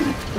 you